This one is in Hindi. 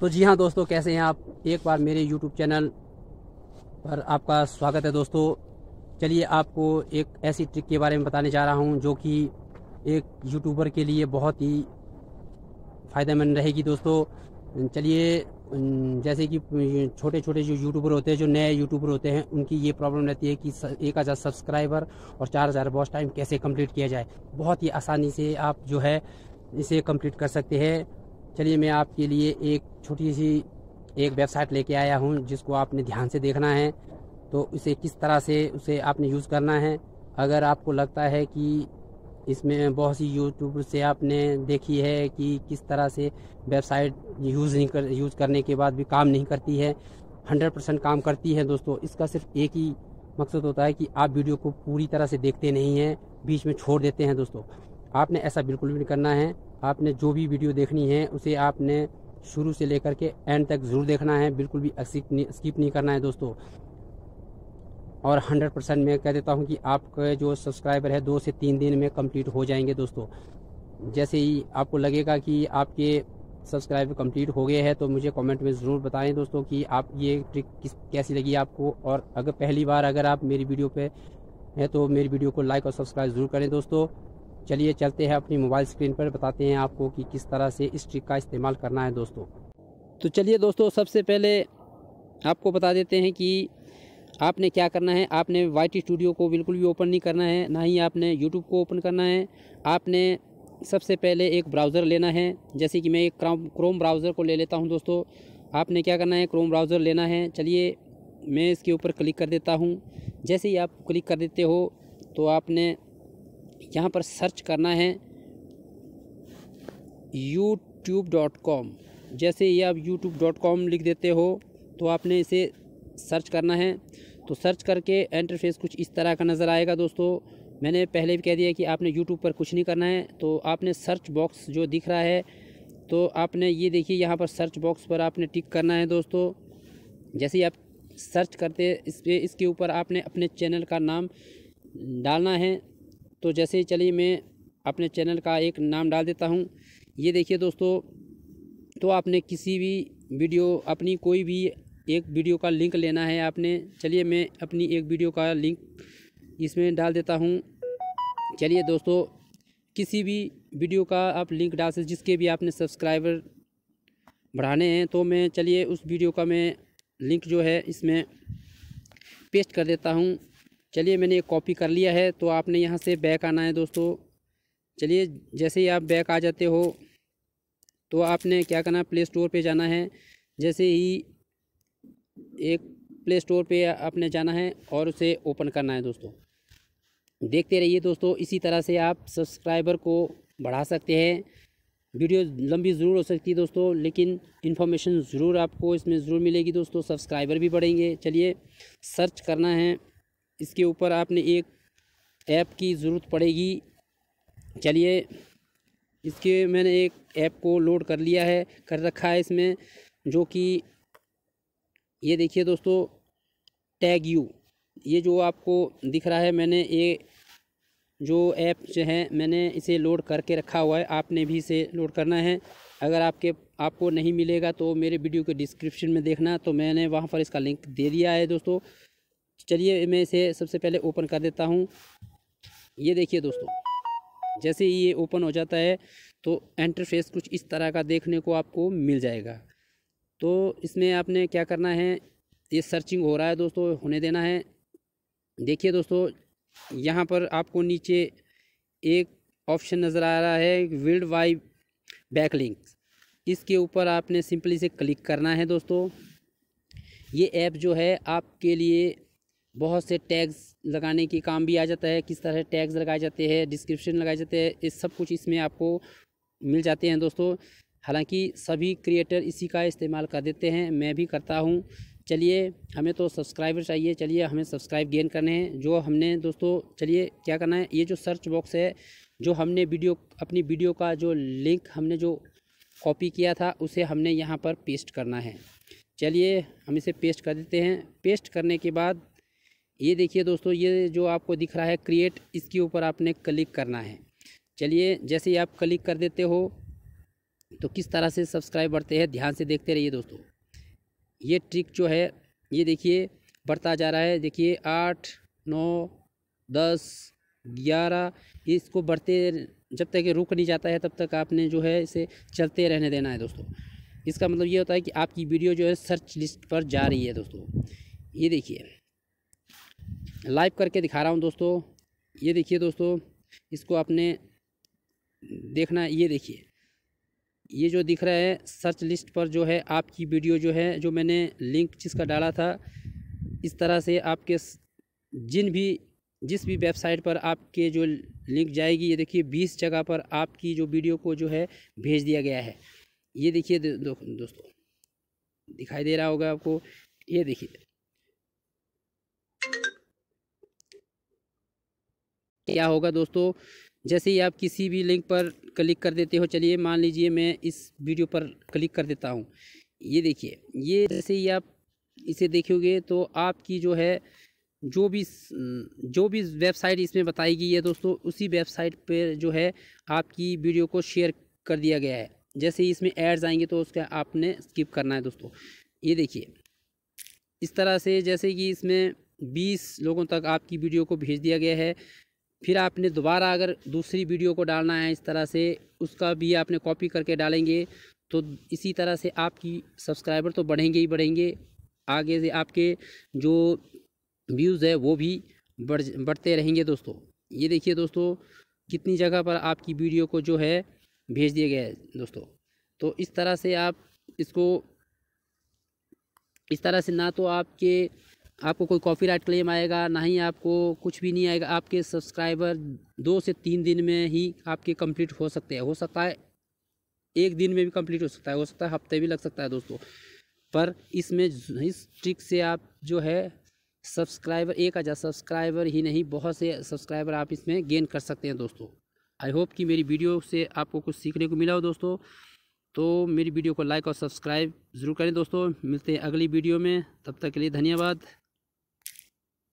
तो जी हाँ दोस्तों, कैसे हैं आप? एक बार मेरे यूट्यूब चैनल पर आपका स्वागत है दोस्तों। चलिए आपको एक ऐसी ट्रिक के बारे में बताने जा रहा हूँ, जो कि एक यूट्यूबर के लिए बहुत ही फ़ायदेमंद रहेगी दोस्तों। चलिए जैसे कि छोटे छोटे जो यूट्यूबर होते हैं, जो नए यूट्यूबर होते हैं, उनकी ये प्रॉब्लम रहती है कि एक हज़ार सब्सक्राइबर और चार हज़ार वॉच टाइम कैसे कंप्लीट किया जाए। बहुत ही आसानी से आप जो है, इसे कंप्लीट कर सकते हैं। चलिए मैं आपके लिए एक छोटी सी, एक वेबसाइट लेके आया हूँ, जिसको आपने ध्यान से देखना है। तो इसे किस तरह से उसे आपने यूज़ करना है? अगर आपको लगता है कि इसमें बहुत सी यूट्यूब से आपने देखी है कि किस तरह से वेबसाइट यूज़ नहीं कर यूज़ करने के बाद भी काम नहीं करती है हंड्रेड परसेंट काम करती है दोस्तों, इसका सिर्फ़ एक ही मकसद होता है कि आप वीडियो को पूरी तरह से देखते नहीं हैं, बीच में छोड़ देते हैं दोस्तों। आपने ऐसा बिल्कुल भी नहीं करना है। आपने जो भी वीडियो देखनी है, उसे आपने शुरू से लेकर के एंड तक ज़रूर देखना है। बिल्कुल भी स्किप नहीं करना है दोस्तों। और 100 परसेंट मैं कह देता हूँ कि आपके जो सब्सक्राइबर है, दो से तीन दिन में कंप्लीट हो जाएँगे दोस्तों। जैसे ही आपको लगेगा कि आपके सब्सक्राइबर कंप्लीट हो गए हैं तो मुझे कमेंट में ज़रूर बताएँ दोस्तों कि आप ये ट्रिक किस, कैसी लगी आपको। और अगर पहली बार अगर आप मेरी वीडियो पे हैं तो मेरी वीडियो को लाइक और सब्सक्राइब ज़रूर करें दोस्तों। चलिए चलते हैं अपनी मोबाइल स्क्रीन पर, बताते हैं आपको कि किस तरह से इस ट्रिक का इस्तेमाल करना है दोस्तों। तो चलिए दोस्तों, सबसे पहले आपको बता देते हैं कि आपने क्या करना है, आपने वाई टी स्टूडियो को बिल्कुल भी ओपन नहीं करना है, ना ही आपने यूट्यूब को ओपन करना है। आपने सबसे पहले एक ब्राउज़र लेना है, जैसे कि मैं एक क्रोम क्रोम ब्राउज़र को ले लेता हूँ दोस्तों। आपने क्या करना है, क्रोम ब्राउज़र लेना है। चलिए मैं इसके ऊपर क्लिक कर देता हूँ। जैसे ही आप क्लिक कर देते हो तो आपने यहाँ पर सर्च करना है कॉम। जैसे ये आप कॉम लिख देते हो तो आपने इसे सर्च करना है। तो सर्च करके इंटरफेस कुछ इस तरह का नज़र आएगा दोस्तों। मैंने पहले भी कह दिया कि आपने यूट्यूब पर कुछ नहीं करना है। तो आपने सर्च बॉक्स जो दिख रहा है तो आपने ये देखिए, यहाँ पर सर्च बॉक्स पर आपने टिक करना है दोस्तों। जैसे ही आप सर्च करते, इस पर इसके ऊपर आपने अपने चैनल का नाम डालना है। तो जैसे ही चलिए मैं अपने चैनल का एक नाम डाल देता हूँ। ये देखिए दोस्तों तो आपने किसी भी वीडियो, अपनी कोई भी एक वीडियो का लिंक लेना है आपने, चलिए मैं अपनी एक वीडियो का लिंक इसमें डाल देता हूँ। चलिए दोस्तों, किसी भी वीडियो का आप लिंक डाल सकते जिसके भी आपने सब्सक्राइबर बढ़ाने हैं तो मैं चलिए उस वीडियो का मैं लिंक जो है इसमें पेस्ट कर देता हूँ। चलिए मैंने एक कॉपी कर लिया है तो आपने यहाँ से बैक आना है दोस्तों। चलिए, जैसे ही आप बैक आ जाते हो तो आपने क्या करना प्ले स्टोर पे जाना है। जैसे ही एक प्ले स्टोर पे आपने जाना है और उसे ओपन करना है दोस्तों। देखते रहिए दोस्तों, इसी तरह से आप सब्सक्राइबर को बढ़ा सकते हैं। वीडियो लंबी ज़रूर हो सकती है दोस्तों, लेकिन इन्फॉर्मेशन ज़रूर आपको इसमें ज़रूर मिलेगी दोस्तों सब्सक्राइबर भी बढ़ेंगे। चलिए सर्च करना है। इसके ऊपर आपने एक ऐप की ज़रूरत पड़ेगी। चलिए, इसके मैंने एक ऐप को लोड कर लिया है, कर रखा है इसमें, जो कि ये देखिए दोस्तों, टैग यू। ये जो आपको दिख रहा है, मैंने ये जो ऐप जो है, मैंने इसे लोड करके रखा हुआ है। आपने भी इसे लोड करना है। अगर आपके, आपको नहीं मिलेगा तो मेरे वीडियो के डिस्क्रिप्शन में देखना। तो मैंने वहाँ पर इसका लिंक दे दिया है दोस्तों। चलिए मैं इसे सबसे पहले ओपन कर देता हूँ। ये देखिए दोस्तों, जैसे ही ये ओपन हो जाता है तो इंटरफेस कुछ इस तरह का देखने को आपको मिल जाएगा। तो इसमें आपने क्या करना है, ये सर्चिंग हो रहा है दोस्तों, होने देना है। देखिए दोस्तों, यहाँ पर आपको नीचे एक ऑप्शन नज़र आ रहा है वर्ल्ड वाइड बैकलिंक इसके ऊपर आपने सिंपली से क्लिक करना है दोस्तों। ये ऐप जो है, आपके लिए बहुत से टैग्स लगाने के काम भी आ जाता है, किस तरह टैग्स लगाए जाते हैं डिस्क्रिप्शन लगाए जाते हैं ये सब कुछ इसमें आपको मिल जाते हैं दोस्तों। हालाँकि सभी क्रिएटर इसी का इस्तेमाल कर देते हैं, मैं भी करता हूँ। चलिए, हमें तो सब्सक्राइबर चाहिए, चलिए हमें सब्सक्राइब गेन करने हैं, जो हमने दोस्तों, चलिए क्या करना है, ये जो सर्च बॉक्स है, जो हमने वीडियो अपनी वीडियो का जो लिंक हमने जो कॉपी किया था, उसे हमने यहाँ पर पेस्ट करना है। चलिए, हम इसे पेस्ट कर देते हैं। पेस्ट करने के बाद ये देखिए दोस्तों, ये जो आपको दिख रहा है क्रिएट इसके ऊपर आपने क्लिक करना है। चलिए, जैसे ही आप क्लिक कर देते हो तो किस तरह से सब्सक्राइब बढ़ते हैं, ध्यान से देखते रहिए दोस्तों। ये ट्रिक जो है, ये देखिए, बढ़ता जा रहा है। देखिए, आठ, नौ, दस, ग्यारह, इसको बढ़ते, जब तक ये रुक नहीं जाता है, तब तक आपने जो है, इसे चलते रहने देना है दोस्तों। इसका मतलब ये होता है कि आपकी वीडियो जो है सर्च लिस्ट पर जा रही है दोस्तों। ये देखिए लाइव करके दिखा रहा हूँ दोस्तों। ये देखिए दोस्तों इसको आपने देखना ये देखिए। ये जो दिख रहा है सर्च लिस्ट पर जो है आपकी वीडियो जो है जो मैंने लिंक जिसका डाला था इस तरह से आपके जिन भी जिस भी वेबसाइट पर आपके जो लिंक जाएगी ये देखिए बीस जगह पर आपकी जो वीडियो को जो है भेज दिया गया है। ये देखिए दो, दोस्तों दिखाई दे रहा होगा आपको। ये देखिए क्या होगा दोस्तों? जैसे ही आप किसी भी लिंक पर क्लिक कर देते हो चलिए मान लीजिए मैं इस वीडियो पर क्लिक कर देता हूँ। ये देखिए ये जैसे ही आप इसे देखोगे तो आपकी जो है जो भी जो भी वेबसाइट इसमें बताई गई है दोस्तों उसी वेबसाइट पर जो है आपकी वीडियो को शेयर कर दिया गया है। जैसे ही इसमें एड्स आएँगे तो उसका आपने स्किप करना है दोस्तों। ये देखिए इस तरह से जैसे कि इसमें 20 लोगों तक आपकी वीडियो को भेज दिया गया है। फिर आपने दोबारा अगर दूसरी वीडियो को डालना है इस तरह से, उसका भी आपने कॉपी करके डालेंगे तो इसी तरह से आपकी सब्सक्राइबर तो बढ़ेंगे ही बढ़ेंगे। आगे से आपके जो व्यूज़ है, वो भी बढ़, बढ़ते रहेंगे दोस्तों। ये देखिए दोस्तों, कितनी जगह पर आपकी वीडियो को जो है भेज दिया गया है दोस्तों। तो इस तरह से आप इसको, इस तरह से ना तो आपके आपको कोई कॉपीराइट क्लेम आएगा, ना ही आपको कुछ भी नहीं आएगा, आपके सब्सक्राइबर दो से तीन दिन में ही आपके कंप्लीट हो सकते हैं। हो सकता है एक दिन में भी कंप्लीट हो सकता है, हो सकता है हफ़्ते भी लग सकता है दोस्तों। पर इसमें इस ट्रिक से आप जो है सब्सक्राइबर एक हज़ार सब्सक्राइबर ही नहीं, बहुत से सब्सक्राइबर आप इसमें गेन कर सकते हैं दोस्तों। आई होप कि मेरी वीडियो से आपको कुछ सीखने को मिला हो दोस्तों। तो मेरी वीडियो को लाइक और सब्सक्राइब ज़रूर करें दोस्तों। मिलते हैं अगली वीडियो में। तब तक के लिए धन्यवाद।